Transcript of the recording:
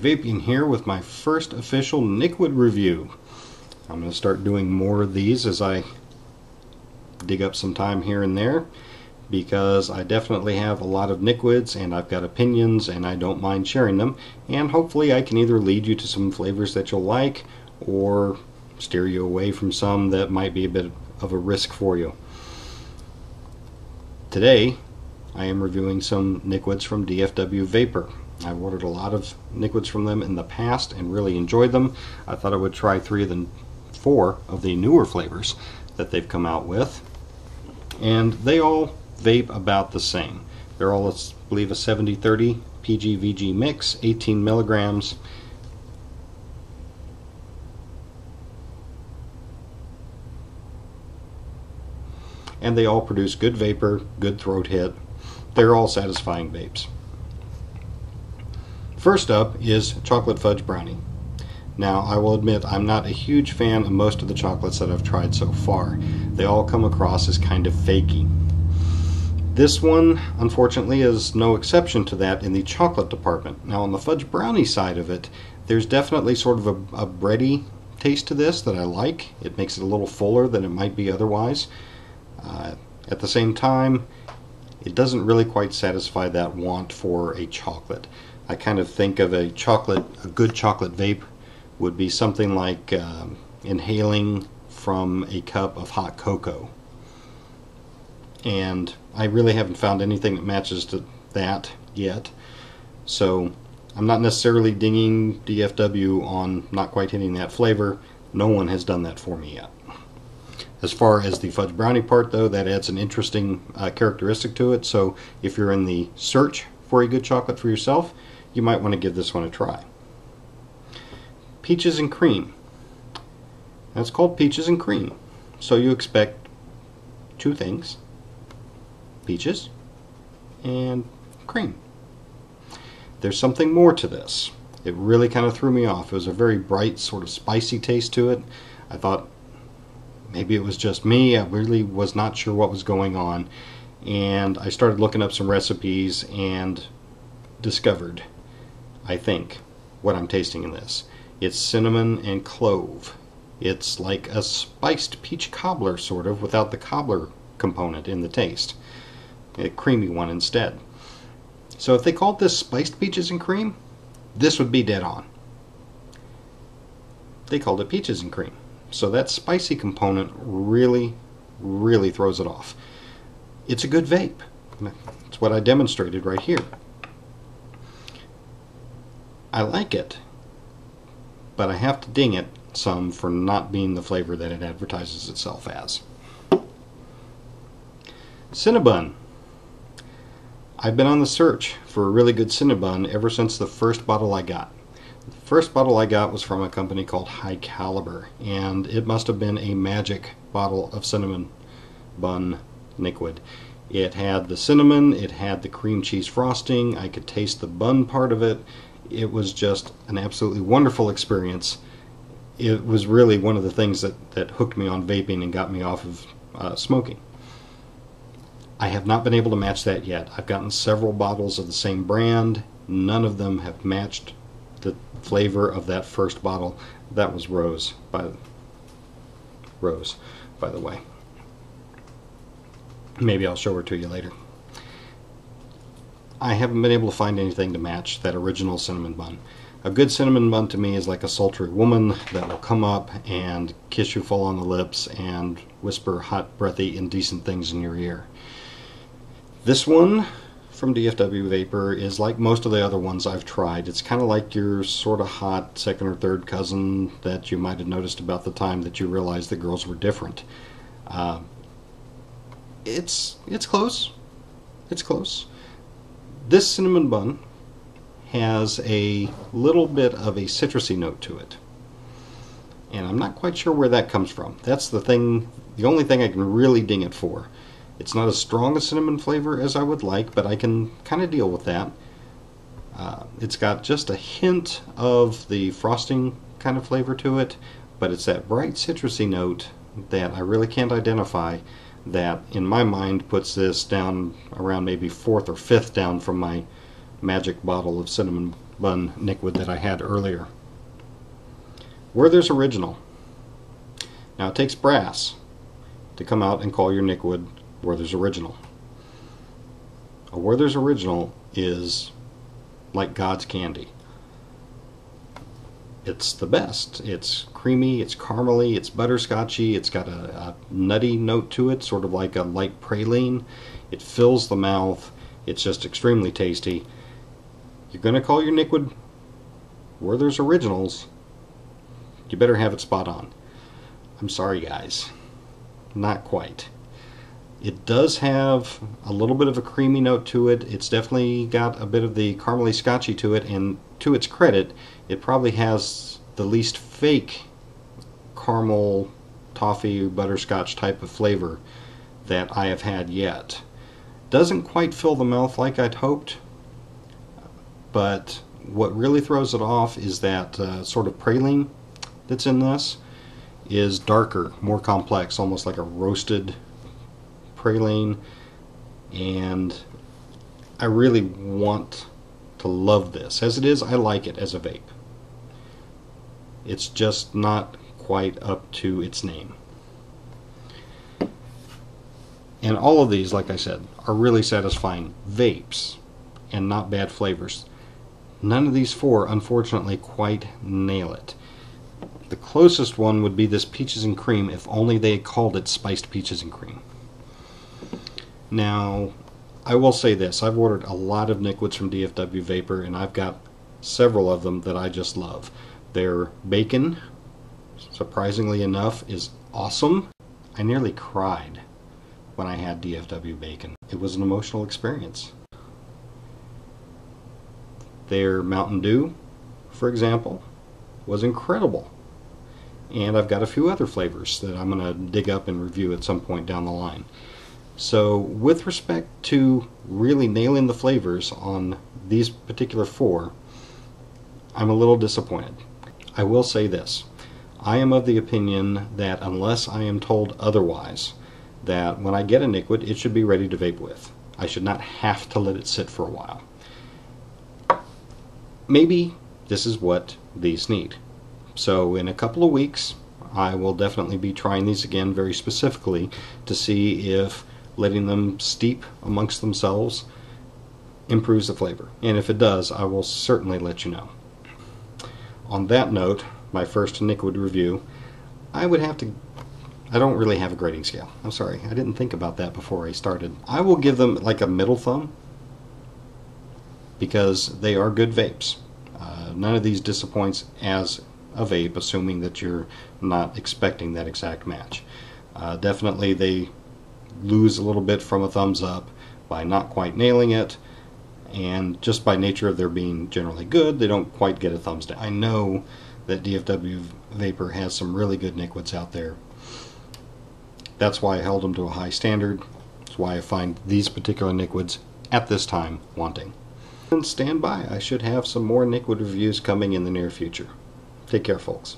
Vaping here with my first official Nicquid review. I'm going to start doing more of these as I dig up some time here and there because I definitely have a lot of Nicquids and I've got opinions and I don't mind sharing them and hopefully I can either lead you to some flavors that you'll like or steer you away from some that might be a bit of a risk for you. Today I am reviewing some Nicquids from DFW Vapor. I've ordered a lot of Nicquids from them in the past and really enjoyed them. I thought I would try three of the four of the newer flavors that they've come out with. And they all vape about the same. They're all, I believe, a 70-30 PG-VG mix, 18 milligrams. And they all produce good vapor, good throat hit. They're all satisfying vapes. First up is Chocolate Fudge Brownie. Now, I will admit I'm not a huge fan of most of the chocolates that I've tried so far. They all come across as kind of fakey. This one, unfortunately, is no exception to that in the chocolate department. Now, on the fudge brownie side of it, there's definitely sort of a, a bready taste to this that I like. It makes it a little fuller than it might be otherwise. Uh, at the same time, it doesn't really quite satisfy that want for a chocolate. I kind of think of a chocolate, a good chocolate vape would be something like um, inhaling from a cup of hot cocoa. And I really haven't found anything that matches to that yet. So I'm not necessarily dinging DFW on not quite hitting that flavor. No one has done that for me yet. As far as the fudge brownie part though, that adds an interesting uh, characteristic to it. So if you're in the search for a good chocolate for yourself, you might want to give this one a try. Peaches and cream. That's called peaches and cream. So you expect two things. Peaches and cream. There's something more to this. It really kind of threw me off. It was a very bright, sort of spicy taste to it. I thought maybe it was just me. I really was not sure what was going on. And I started looking up some recipes and discovered I think, what I'm tasting in this. It's cinnamon and clove. It's like a spiced peach cobbler, sort of, without the cobbler component in the taste. A creamy one instead. So if they called this spiced peaches and cream, this would be dead on. They called it peaches and cream. So that spicy component really, really throws it off. It's a good vape. It's what I demonstrated right here. I like it, but I have to ding it some for not being the flavor that it advertises itself as. Cinnabun. I've been on the search for a really good Cinnabon ever since the first bottle I got. The first bottle I got was from a company called High Caliber, and it must have been a magic bottle of cinnamon bun liquid. It had the cinnamon, it had the cream cheese frosting, I could taste the bun part of it, it was just an absolutely wonderful experience. It was really one of the things that, that hooked me on vaping and got me off of uh, smoking. I have not been able to match that yet. I've gotten several bottles of the same brand. None of them have matched the flavor of that first bottle. That was Rose, by Rose, by the way. Maybe I'll show her to you later. I haven't been able to find anything to match that original cinnamon bun. A good cinnamon bun to me is like a sultry woman that will come up and kiss you full on the lips and whisper hot, breathy, indecent things in your ear. This one from DFW Vapor is like most of the other ones I've tried. It's kind of like your sort of hot second or third cousin that you might have noticed about the time that you realized the girls were different. Uh, it's it's close. It's close. This cinnamon bun has a little bit of a citrusy note to it. And I'm not quite sure where that comes from. That's the thing, the only thing I can really ding it for. It's not as strong a cinnamon flavor as I would like, but I can kind of deal with that. Uh, it's got just a hint of the frosting kind of flavor to it, but it's that bright citrusy note that I really can't identify that in my mind puts this down around maybe fourth or fifth down from my magic bottle of cinnamon bun Nicquid that I had earlier. Werther's Original. Now it takes brass to come out and call your Nicquid Werther's Original. A Werther's Original is like God's candy. It's the best. It's creamy, it's caramely, it's butterscotchy, it's got a, a nutty note to it, sort of like a light praline. It fills the mouth. It's just extremely tasty. You're going to call your Nicquid Werther's Originals. You better have it spot on. I'm sorry, guys. Not quite. It does have a little bit of a creamy note to it. It's definitely got a bit of the caramely scotchy to it, and to its credit, it probably has the least fake caramel, toffee, butterscotch type of flavor that I have had yet. Doesn't quite fill the mouth like I'd hoped, but what really throws it off is that uh, sort of praline that's in this is darker, more complex, almost like a roasted praline and I really want to love this. As it is, I like it as a vape. It's just not quite up to its name. And all of these, like I said, are really satisfying vapes and not bad flavors. None of these four, unfortunately, quite nail it. The closest one would be this peaches and cream if only they had called it spiced peaches and cream. Now, I will say this I've ordered a lot of Nicquids from DFW Vapor, and I've got several of them that I just love. Their bacon, surprisingly enough, is awesome. I nearly cried when I had DFW bacon. It was an emotional experience. Their Mountain Dew, for example, was incredible. And I've got a few other flavors that I'm going to dig up and review at some point down the line. So with respect to really nailing the flavors on these particular four, I'm a little disappointed. I will say this. I am of the opinion that unless I am told otherwise, that when I get a Nicquid, it should be ready to vape with. I should not have to let it sit for a while. Maybe this is what these need. So in a couple of weeks, I will definitely be trying these again very specifically to see if letting them steep amongst themselves improves the flavor. And if it does, I will certainly let you know. On that note, my first Nicquid review, I would have to I don't really have a grading scale. I'm sorry. I didn't think about that before I started. I will give them like a middle thumb because they are good vapes. Uh, none of these disappoints as a vape, assuming that you're not expecting that exact match. Uh, definitely, they lose a little bit from a thumbs up by not quite nailing it and just by nature of their being generally good they don't quite get a thumbs down. I know that DFW Vapor has some really good Nicquids out there. That's why I held them to a high standard. That's why I find these particular Nicquids at this time wanting. And stand by, I should have some more Nicquid reviews coming in the near future. Take care folks.